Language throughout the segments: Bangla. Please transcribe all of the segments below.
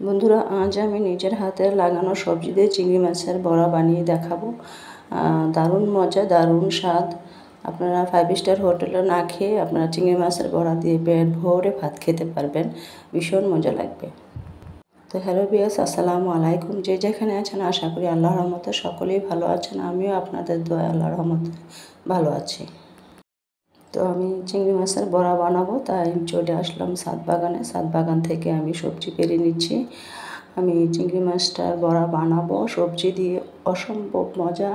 বন্ধুরা, আজ আমি নিজের হাতে লাগানো সবজি দিয়ে চিংড়ি মাছের বড়া বানিয়ে দেখাবো। দারুণ মজা, দারুণ স্বাদ। আপনারা ফাইভ স্টার হোটেলে না খেয়ে আপনারা চিংড়ি মাছের বড়া দিয়ে পেট ভরে ভাত খেতে পারবেন। ভীষণ মজা লাগবে। তো হ্যালো বিয়াস আসসালামু আলাইকুম। যে যেখানে আছেন, আশা করি আল্লাহর রহমতে সকলেই ভালো আছেন। আমিও আপনাদের দোয়া আল্লাহর রহমতে ভালো আছি। তো আমি চিংড়ি মাছের বড়া বানাবো, তাই আমি চলে আসলাম সাত বাগানে। সাত বাগান থেকে আমি সবজি পেরে নিচ্ছি। আমি চিংড়ি মাছটার বড়া বানাবো। সবজি দিয়ে অসম্ভব মজা।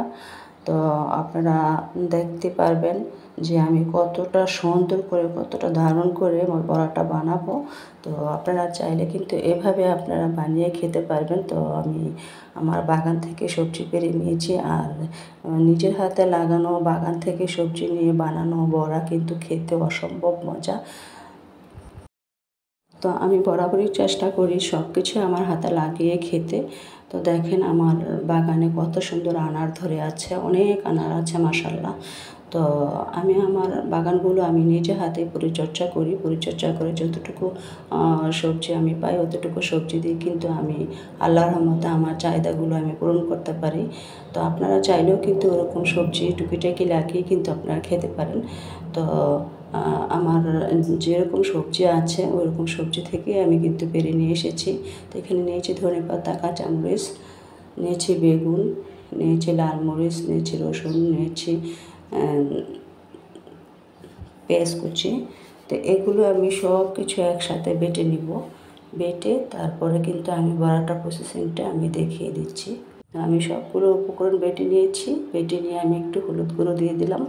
তো আপনারা দেখতে পারবেন যে আমি কতটা সুন্দর করে, কতটা ধারণ করে বড়াটা বানাবো। তো আপনারা চাইলে কিন্তু এভাবে আপনারা বানিয়ে খেতে পারবেন। তো আমি আমার বাগান থেকে সবজি পেরে নিয়েছি আর নিজের হাতে লাগানো বাগান থেকে সবজি নিয়ে বানানো বড়া কিন্তু খেতে অসম্ভব মজা। তো আমি বরাবরই চেষ্টা করি সব কিছু আমার হাতে লাগিয়ে খেতে। তো দেখেন আমার বাগানে কত সুন্দর আনার ধরে আছে, অনেক আনার আছে মাসাল্লাহ তো আমি আমার বাগানগুলো আমি নিজে হাতে পরিচর্যা করি, পরিচর্যা করে যতটুকু সবজি আমি পাই অতটুকু সবজি দিয়ে কিন্তু আমি আল্লাহর রহমতে আমার চাহিদাগুলো আমি পূরণ করতে পারি। তো আপনারা চাইলেও কিন্তু ওরকম সবজি টুকিটাকি লাগিয়ে কিন্তু আপনারা খেতে পারেন। তো আমার যেরকম সবজি আছে, ওইরকম সবজি থেকে আমি কিন্তু পেরে নিয়ে এসেছি। তো এখানে নিয়েছি ধনে পাতা, কাঁচামরিচ, নিয়েছি বেগুন, নিয়েছি লাল মরিচ, নিয়েছি রসুন, নিয়েছি পেঁয়াজ কুচি। তো এগুলো আমি সব কিছু একসাথে বেটে নিব। বেটে তারপরে কিন্তু আমি বড়াটা প্রসেসিংটা আমি দেখিয়ে দিচ্ছি। আমি সবগুলো উপকরণ বেটে নিয়েছি। বেটে নিয়ে আমি একটু হলুদ গুঁড়ো দিয়ে দিলাম।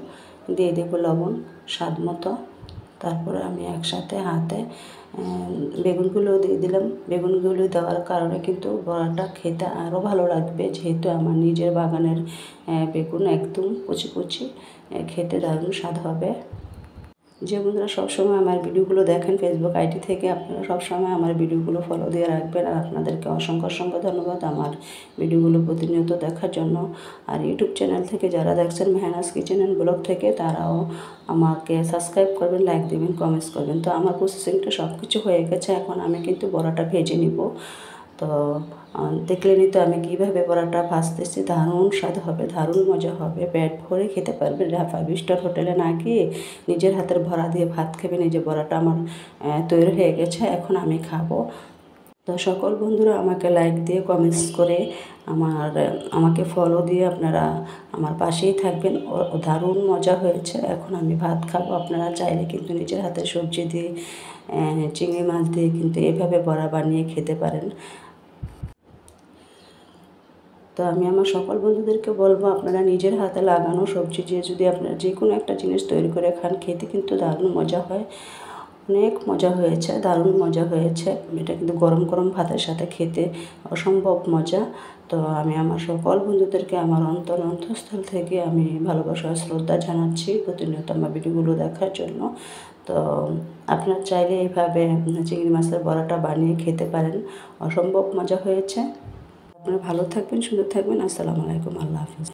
দিয়ে দেব লবণ, স্বাদ মতো। তারপরে আমি একসাথে হাতে বেগুনগুলো দিয়ে দিলাম। বেগুনগুলো দেওয়ার কারণে কিন্তু বড়াটা খেতে আরও ভালো লাগবে। যেহেতু আমার নিজের বাগানের বেগুন একদম কুচি কুচি খেতে দারুণ স্বাদ হবে। যে বন্ধুরা সবসময় আমার ভিডিওগুলো দেখেন ফেসবুক আইডি থেকে, আপনারা সবসময় আমার ভিডিওগুলো ফলো দিয়ে রাখবেন আর আপনাদেরকে অসংখ্য অসংখ্য ধন্যবাদ আমার ভিডিওগুলো প্রতিনিয়ত দেখার জন্য। আর ইউটিউব চ্যানেল থেকে যারা দেখছেন মেহনাস কিচেন অ্যান্ড ব্লগ থেকে, তারাও আমাকে সাবস্ক্রাইব করবেন লাইক দেবেন কমেন্টস করবেন। তো আমার প্রসেসিংটা সব কিছু হয়ে গেছে, এখন আমি কিন্তু বড়াটা ভেজে নিব। তো দেখলেনই তো আমি কীভাবে বড়াটা ভাজতেছি? দারুণ স্বাদ হবে, দারুণ মজা হবে। পেট ভরে খেতে পারবেন ফাইভ স্টার হোটেলে না গিয়ে নিজের হাতের ভরা দিয়ে ভাত খেবে নিজে বড়াটা আমার তৈরি হয়ে গেছে, এখন আমি খাব। তো সকল বন্ধুরা আমাকে লাইক দিয়ে কমেন্টস করে আমার, আমাকে ফলো দিয়ে আপনারা আমার পাশেই থাকবেন। ও দারুণ মজা হয়েছে, এখন আমি ভাত খাব। আপনারা চাইলে কিন্তু নিজের হাতে সবজি দিয়ে চিংড়ি মাছ দিয়ে কিন্তু এভাবে বড়া বানিয়ে খেতে পারেন। তো আমি আমার সকল বন্ধুদেরকে বলব, আপনারা নিজের হাতে লাগানো সবজি দিয়ে যদি আপনারা যে কোনো একটা জিনিস তৈরি করে খান, খেতে কিন্তু দারুণ মজা হয়। অনেক মজা হয়েছে, দারুণ মজা হয়েছে। এটা কিন্তু গরম গরম ভাতের সাথে খেতে অসম্ভব মজা। তো আমি আমার সকল বন্ধুদেরকে, আমার অন্তর অন্তঃস্থল থেকে আমি ভালোবাসা, শ্রদ্ধা জানাচ্ছি প্রতিনিয়ত আমার ভিডিওগুলো দেখার জন্য। তো আপনার চাইলে এইভাবে চিংড়ি মাছের বড়াটা বানিয়ে খেতে পারেন। অসম্ভব মজা হয়েছে। আপনারা ভালো থাকবেন সুন্দর থাকবেন। আসসালামু আলাইকুম আল্লাহ হাফিজ।